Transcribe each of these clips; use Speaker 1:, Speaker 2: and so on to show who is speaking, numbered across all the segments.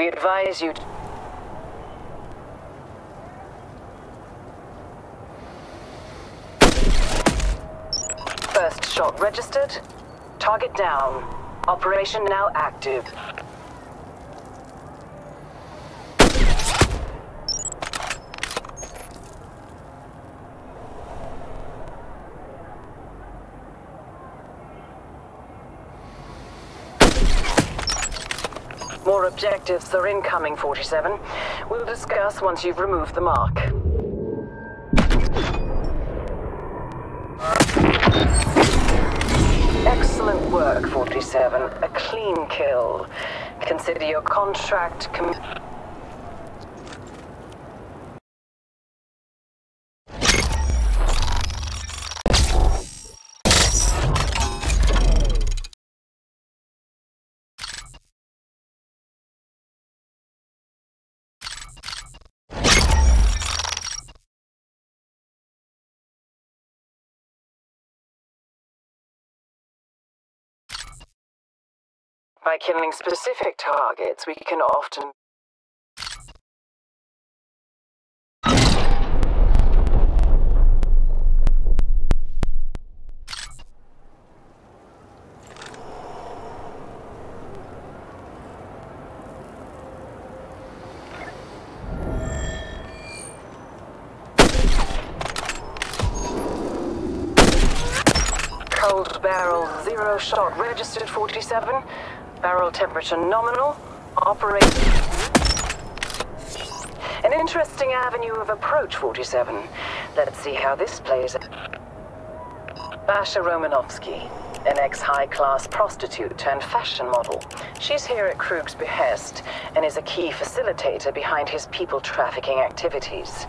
Speaker 1: We advise you to... First shot registered. Target down. Operation now active. More objectives are incoming, 47. We'll discuss once you've removed the mark. Excellent work, 47. A clean kill. Consider your contract com- By killing specific targets, we can often Cold barrel, zero shot registered 47. Barrel temperature nominal. Operating. An interesting avenue of approach, 47. Let's see how this plays. out. Basha Romanovsky, an ex-high-class prostitute turned fashion model. She's here at Krug's behest and is a key facilitator behind his people trafficking activities.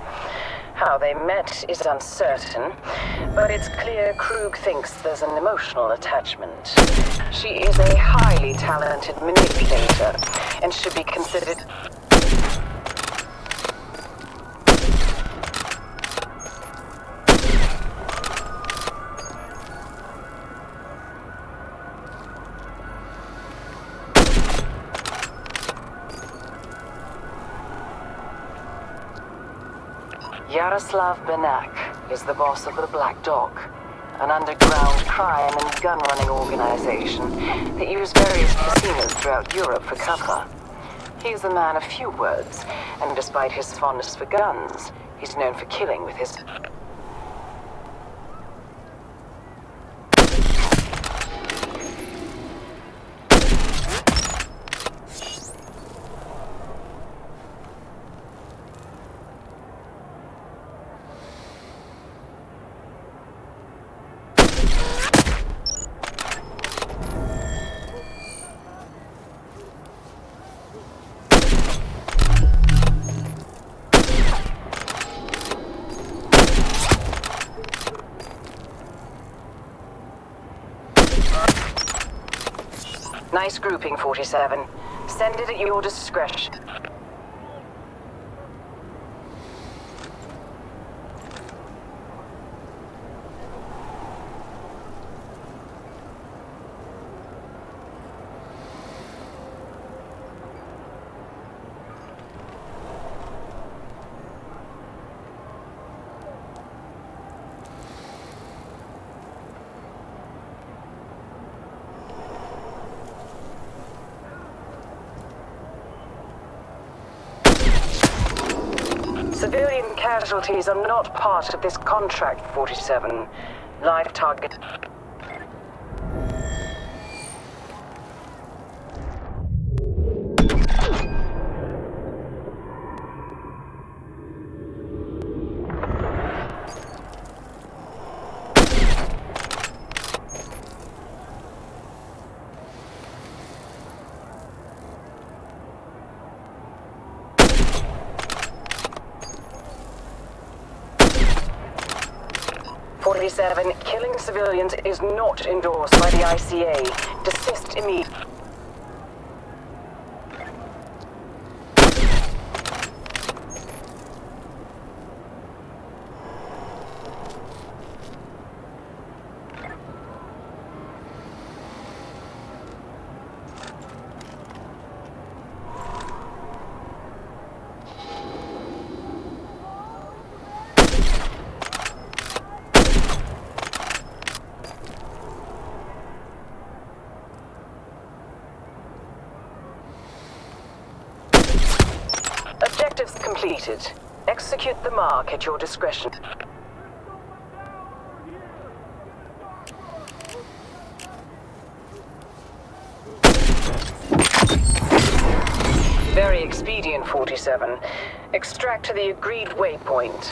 Speaker 1: How they met is uncertain, but it's clear Krug thinks there's an emotional attachment. She is a highly talented manipulator and should be considered Yaroslav Benak is the boss of the Black Dog, an underground crime and gun-running organization that use various casinos throughout Europe for cover. He is a man of few words, and despite his fondness for guns, he's known for killing with his... Nice grouping, 47. Send it at your discretion. Casualties are not part of this contract, 47. Live target... Forty-seven. Killing civilians is not endorsed by the ICA. Desist immediately. Objectives completed. Execute the mark at your discretion. Very expedient, 47. Extract to the agreed waypoint.